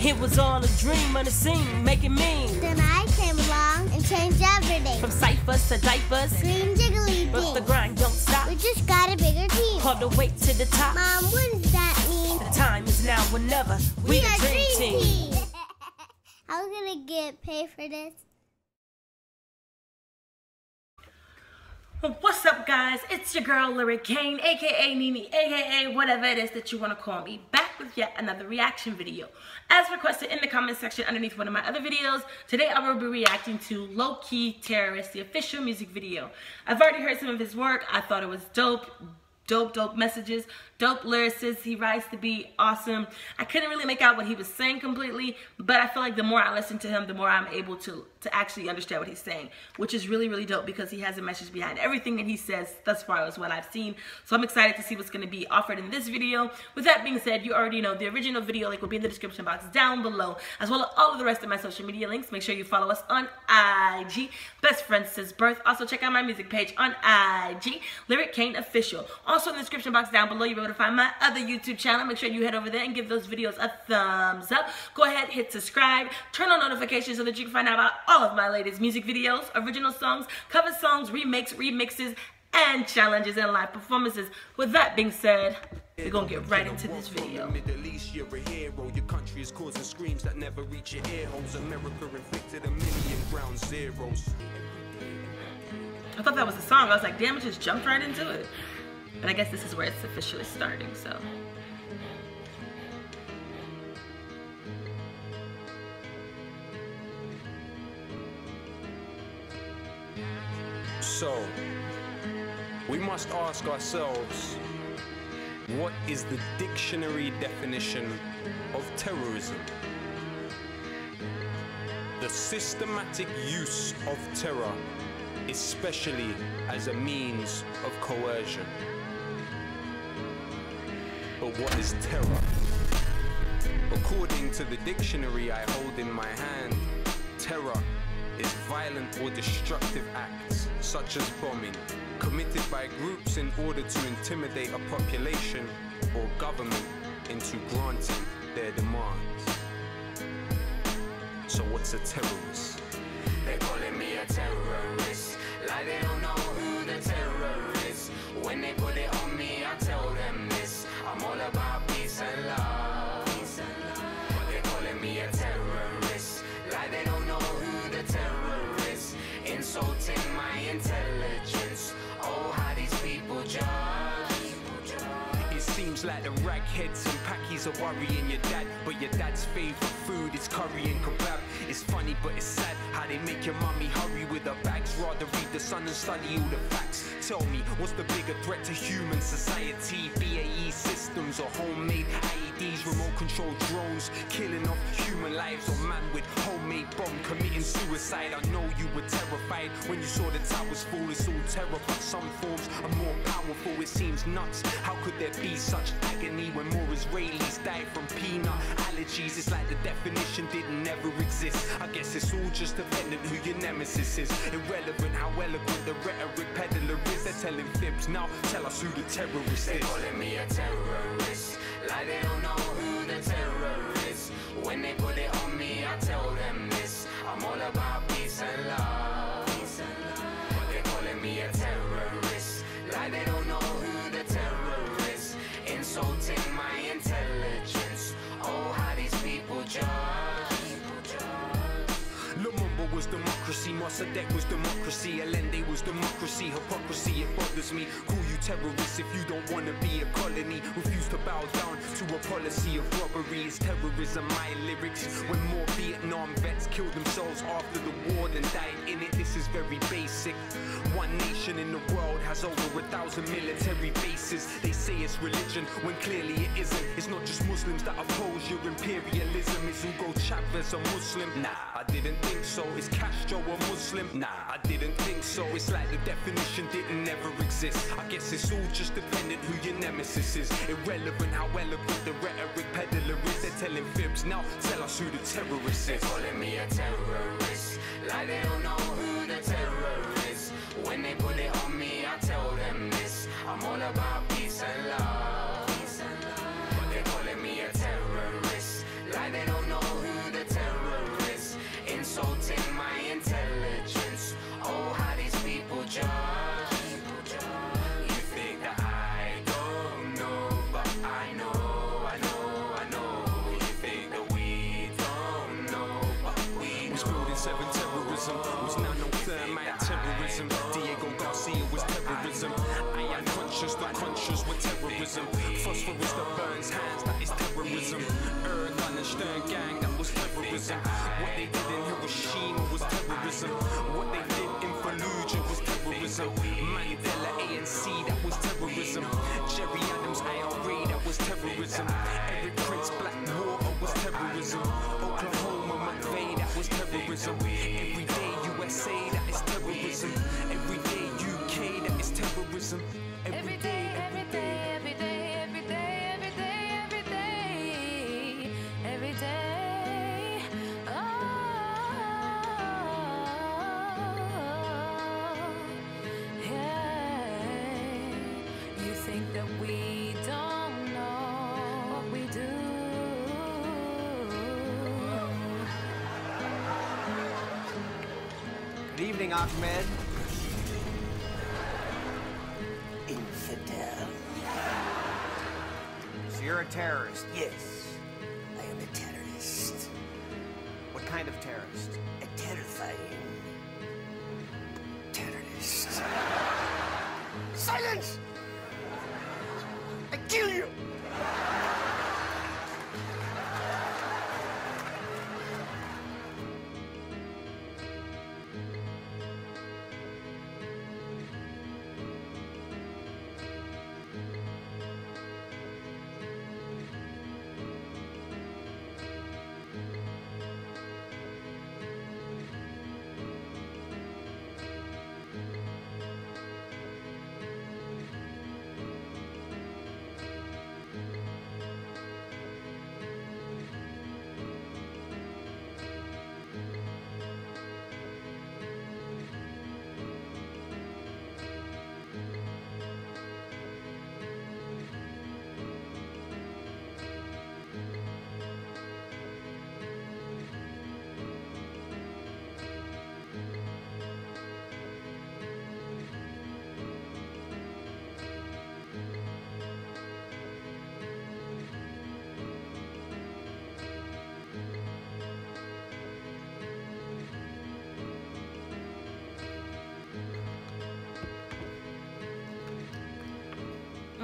It was all a dream on the scene, making mean. Then I came along and changed everything. From ciphers to diapers, Green jiggly but the grind don't stop. We just got a bigger team. All the way to the top. Mom, what does that mean? The time is now or never. We, the are dream team. I'm gonna get paid for this. What's up, guys? It's your girl Lyric Kane, aka Nini, aka whatever it is that you want to call me, with yet another reaction video. As requested in the comment section underneath one of my other videos, today I will be reacting to Lowkey Terrorist, the official music video. I've already heard some of his work. I thought it was dope. Dope, dope messages, dope lyricist. He writes to be awesome. I couldn't really make out what he was saying completely, but I feel like the more I listen to him, the more I'm able to to actually understand what he's saying, which is really, really dope because he has a message behind everything that he says thus far is what I've seen. So I'm excited to see what's going to be offered in this video. With that being said, you already know the original video link will be in the description box down below, as well as all of the rest of my social media links. Make sure you follow us on IG, Best Friends Since Birth. Also check out my music page on IG, Lyric Kane Official. Also in the description box down below, be able to find my other YouTube channel. Make sure you head over there and give those videos a thumbs up. Go ahead, hit subscribe, turn on notifications so that you can find out about all of my latest music videos, original songs, cover songs, remakes, remixes, and challenges and live performances. With that being said, we're gonna get right into this video. Middle East, you're a hero. Your country is causing screams that never reach your ear holes. America inflicted a million ground zeros. I thought that was a song. I was like, damn, it just jumped right into it. But I guess this is where it's officially starting, so. So, we must ask ourselves what is the dictionary definition of terrorism? The systematic use of terror, especially as a means of coercion. But what is terror? According to the dictionary I hold in my hand, terror is violent or destructive acts, such as bombing, committed by groups in order to intimidate a population or government into granting their demands. So, what's a terrorist? They're calling me a terrorist, they don't know the ragheads and packies are worrying your dad, but your dad's favorite food is curry and kebab. It's funny, but it's sad how they make your mummy hurry with her bags. Rather read the sun and study all the facts. Tell me, what's the bigger threat to human society? BAE systems or homemade IEDs, remote control drones, killing off human lives, or man with homemade bomb committing suicide. I know you were terrified when you saw the towers fall. It's all terror, but some forms are more powerful. It seems nuts. How could there be such agony when more Israelis die from peanut allergies? It's like the definition didn't ever exist. I guess it's all just dependent who your nemesis is. Irrelevant how eloquent the rhetoric peddler is. They're telling fibs now. Tell us who the terrorist They is. calling me a terrorist, like they don't know who the terror is. When they put it on me, I tell them this. I'm all about peace and love. But they calling me a terrorist, like they don't know who the terror is. Insulting democracy, Mossadegh was democracy, Allende was democracy, hypocrisy, it bothers me. Call you terrorists if you don't wanna be a colony. Refuse to bow down to a policy of robbery. Is terrorism my lyrics? When more Vietnam vets killed themselves after the war than died in it, this is very basic. One nation in the world has over a thousand military bases. They say it's religion when clearly it isn't. It's not just Muslims that oppose your imperialism. Is Hugo Chavez a Muslim? Nah, I didn't think so. Is Castro a Muslim? Nah, I didn't think so. It's like the definition didn't ever exist. I guess it's all just dependent who your nemesis is. Irrelevant how eloquent the rhetoric peddler is. They're telling fibs now. Tell us who the terrorist is. calling me a terrorist, like they don't know who the terror is. When they put it on me, I tell them this. I'm all about the with terrorism. Phosphorus that burns hands, that is terrorism. Irgun and Stern gang, that was terrorism. What they did in Hiroshima was terrorism. What they did in Fallujah was terrorism. Mandela ANC, that was terrorism. Gerry Adams IRA, that was terrorism. Erik Prince Black Water was terrorism. Oklahoma McVeigh, that was terrorism. Everyday USA, that is terrorism. Everyday UK, that is terrorism. Every day, every day, every day, every day, every day, every day, every day. Oh, yeah. You think that we don't know what we do? Good evening, Ahmed. You're a terrorist. Yes, I am a terrorist. What kind of terrorist? A terrifying terrorist. Silence! I kill you!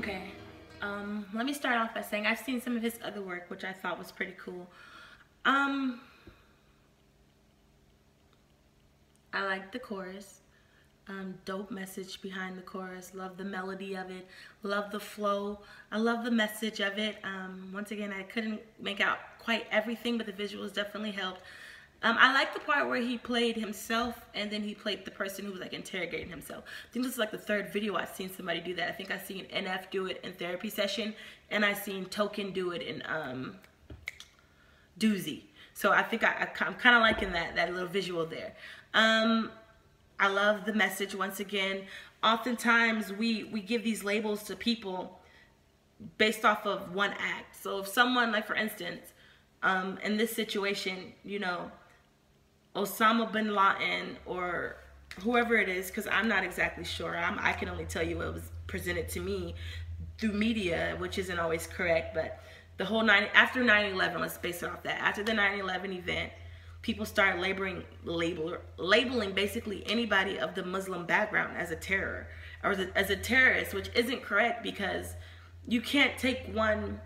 Okay. Um, let me start off by saying I've seen some of his other work, which I thought was pretty cool. Um, I like the chorus. Um, dope message behind the chorus. Love the melody of it. Love the flow. I love the message of it. Um, once again, I couldn't make out quite everything, but the visuals definitely helped. Um, I like the part where he played himself and then he played the person who was like interrogating himself. I think this is like the third video I've seen somebody do that. I think I've seen NF do it in therapy session and I've seen Token do it in um, Doozy. So I think I, am kind of liking that, that little visual there. Um, I love the message once again. Oftentimes we, we give these labels to people based off of one act. So if someone, like for instance, um, in this situation, you know, Osama bin Laden or whoever it is, because I'm not exactly sure. I'm, I can only tell you what was presented to me through media, which isn't always correct. But the whole nine after 9/11, let's base it off that. After the 9/11 event, people started labeling label labeling basically anybody of the Muslim background as a terror or as a, as a terrorist, which isn't correct because you can't take one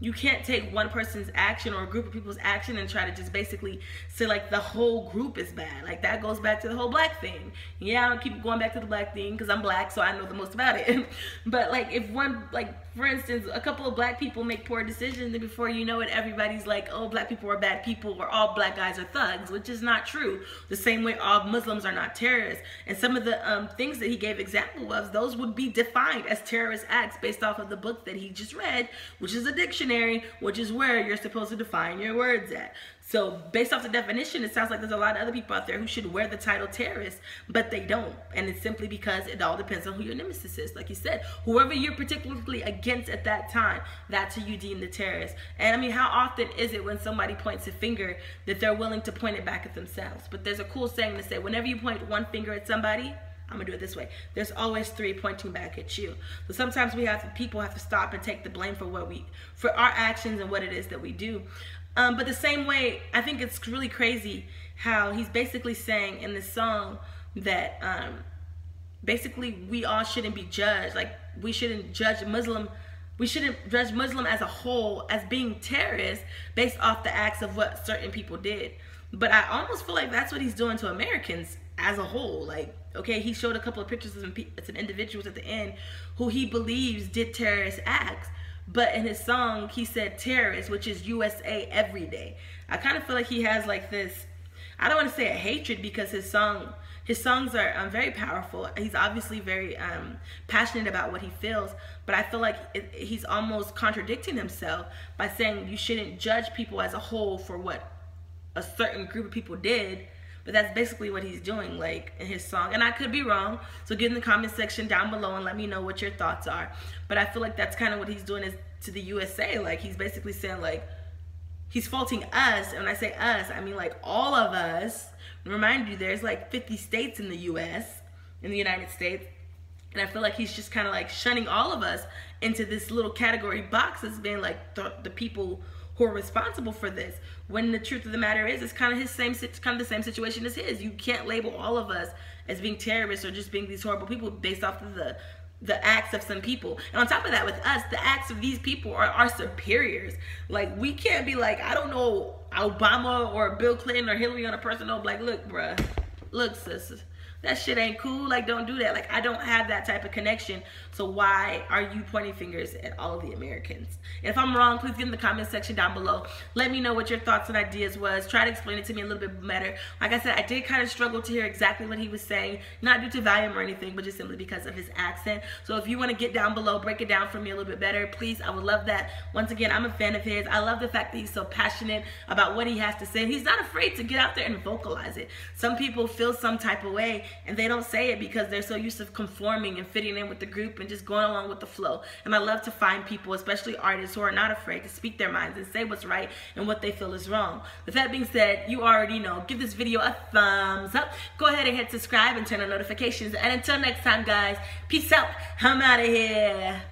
you can't take one person's action or a group of people's action and try to just basically say like the whole group is bad. Like that goes back to the whole black thing. Yeah, I keep going back to the black thing because I'm black, so I know the most about it. but like if one, like for instance, a couple of black people make poor decisions, and before you know it, everybody's like, oh, black people are bad people, or all black guys are thugs, which is not true. The same way all Muslims are not terrorists. And some of the um, things that he gave example of, those would be defined as terrorist acts based off of the book that he just read, which is a dictionary, which is where you're supposed to define your words at. So based off the definition, it sounds like there's a lot of other people out there who should wear the title terrorist, but they don't. And it's simply because it all depends on who your nemesis is. Like you said, whoever you're particularly against at that time, that's who you deem the terrorist. And I mean, how often is it when somebody points a finger that they're willing to point it back at themselves? But there's a cool saying to say, whenever you point one finger at somebody, I'm gonna do it this way. There's always three pointing back at you. So sometimes we have to, people have to stop and take the blame for what we, for our actions and what it is that we do. Um, but the same way, I think it's really crazy how he's basically saying in this song that um, basically we all shouldn't be judged. Like we shouldn't judge Muslim we shouldn't judge Muslim as a whole as being terrorists based off the acts of what certain people did. But I almost feel like that's what he's doing to Americans as a whole. Like, okay, he showed a couple of pictures of some, some individuals at the end who he believes did terrorist acts. But in his song, he said terrorists, which is USA every day. I kind of feel like he has like this, I don't want to say a hatred because his song, his songs are um, very powerful. He's obviously very um, passionate about what he feels, but I feel like it, he's almost contradicting himself by saying you shouldn't judge people as a whole for what a certain group of people did but that's basically what he's doing like in his song. And i could be wrong so get in the comment section down below and let me know what your thoughts are. But i feel like that's kind of what he's doing is to the usa like he's basically saying like he's faulting us. And when i say us i mean like all of us. Remind you there's like 50 states in the us in the united states. And i feel like he's just kind of like shunning all of us into this little category box as being like the, the people who are responsible for this. When the truth of the matter is, it's kind of his same, kind of the same situation as his. You can't label all of us as being terrorists or just being these horrible people based off of the the acts of some people. And on top of that, with us, the acts of these people are our superiors. Like we can't be like, I don't know Obama or Bill Clinton or Hillary on a personal like, look, bruh, look, sis, that shit ain't cool. Like, don't do that. Like, I don't have that type of connection. So why are you pointing fingers at all of the Americans? if I'm wrong, please get in the comment section down below. Let me know what your thoughts and ideas was. Try to explain it to me a little bit better. Like I said, I did kind of struggle to hear exactly what he was saying. Not due to volume or anything, but just simply because of his accent. So if you want to get down below, break it down for me a little bit better, please, I would love that. Once again, I'm a fan of his. I love the fact that he's so passionate about what he has to say. He's not afraid to get out there and vocalize it. Some people feel some type of way and they don't say it because they're so used to conforming and fitting in with the group and just going along with the flow. And I love to find people, especially artists, who are not afraid to speak their minds and say what's right and what they feel is wrong. With that being said, you already know, give this video a thumbs up. Go ahead and hit subscribe and turn on notifications. And until next time, guys, peace out. I'm out of here.